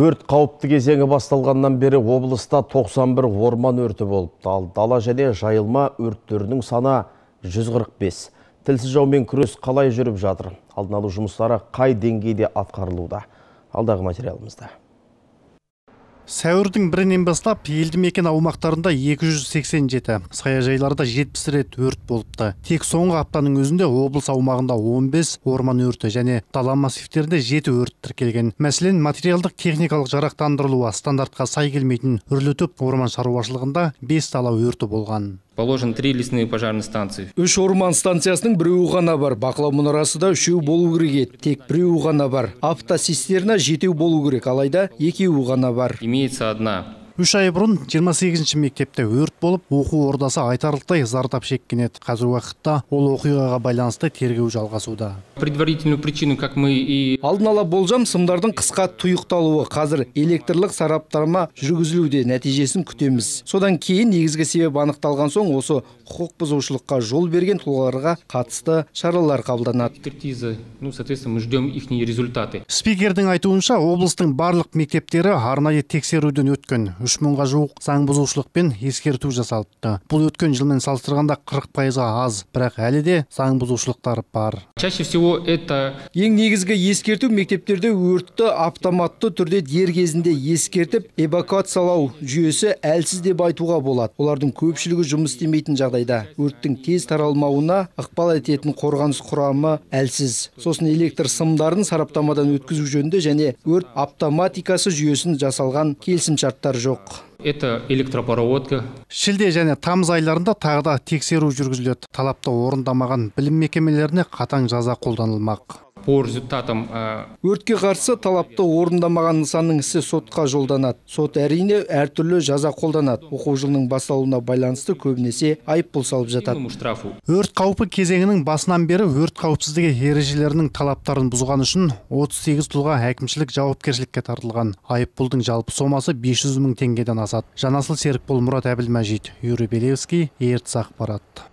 Өрт қауіпті кезеңі басталғаннан бері облыста 91 орман өрті болып, ал дала және жайылма өрттерінің саны 145. Тілсіз жаумен күрес қалай жүріп жатыр? Алдын алу жұмыстары қай деңгейде атқарылуда? Алдағы материалымызда. Сәуірдің бірінен бастап елді мекен аумақтарында 287, саяжайларда 70 рет өрт болыпты. Тек соңғы аптаның өзінде облыс аумағында 15 орман өрті және дала массивтерінде 7 өрт тіркелген. Мәселен, материалдық техникалық жарақтандырылуы стандартқа сай келмейтін үрлітіп орман шаруашылығында 5 дала өрті болған положен три лесные пожарные станции. Үш орман станциясының біреуі ғана бар. Бақылау мұнарасы да үшеу болу керек еді. Тек біреуі ғана бар. Автоцистерна жетеу болу керек. Алайда екеуі ғана бар. Имеется одна. Үш ай бұрын 28 мектепте өрт болып оқу ордасы айтарлықтай зардап шеккен еді. Қазір уақытта ол оқиғаға байланысты тергеу жалғасуда. Предварительную причину как мы и алдын ала болжам сымдардың қысқа тұйықталуы. Қазір электрлік сараптама жүргізілуде нәтижесін күтеміз. Содан кейін негізгі себеп анықталған соң осы құқық бұзушылыққа жол берген тұлғаларға қатысты шаралар қабылданады. экспертиза ну соответственно мы ждем их результаты. Спикердің айтуынша облыстың барлық мектептері арнайы тексеруден өткен. Үш мыңға жуық заң бұзушылық пен ескерту жасалыпты. Бұл өткен жылмен салыстырғанда қырық пайызға аз. Бірақ әлі де заң бұзушылықтар бар. Чаще всего это ең негізгі ескерту мектептерде өртті автоматты түрде дер кезінде ескертіп эвакуациялау жүйесі әлсіз деп айтуға болады. Олардың көпшілігі жұмыс істемейтін жағдайда. Өрттің тез таралмауына ықпал ететін қорғаныс құрамы әлсіз. Сосын электр сымдарын сараптамадан өткізу жөнінде және өрт автоматикасы жүйесін жасалған келісімшарттар жоқ. Жоқ. Это электропроводка шілде және тамыз айларында тағы да тексеру жүргізіледі. Талапты орындамаған білім мекемелеріне қатаң жаза қолданылмақ. По результатам өртке қарсы талапты орындамаған нысанның ісі сотқа жолданады. Сот әрине әртүрлі жаза қолданады. Оқу жылының басталуына байланысты көбінесе айыппұл салып жатады. өрт қаупі кезеңінің басынан бері өрт қауіпсіздігі ережелерінің талаптарын бұзған үшін 38 тұлға әкімшілік жауапкершілікке тартылған. Айыппұлдың жалпы сомасы 500 мың теңгеден асады. Жанасыл серікбол мұрат әбілмәжит юрий белевский ертіс ақпарат.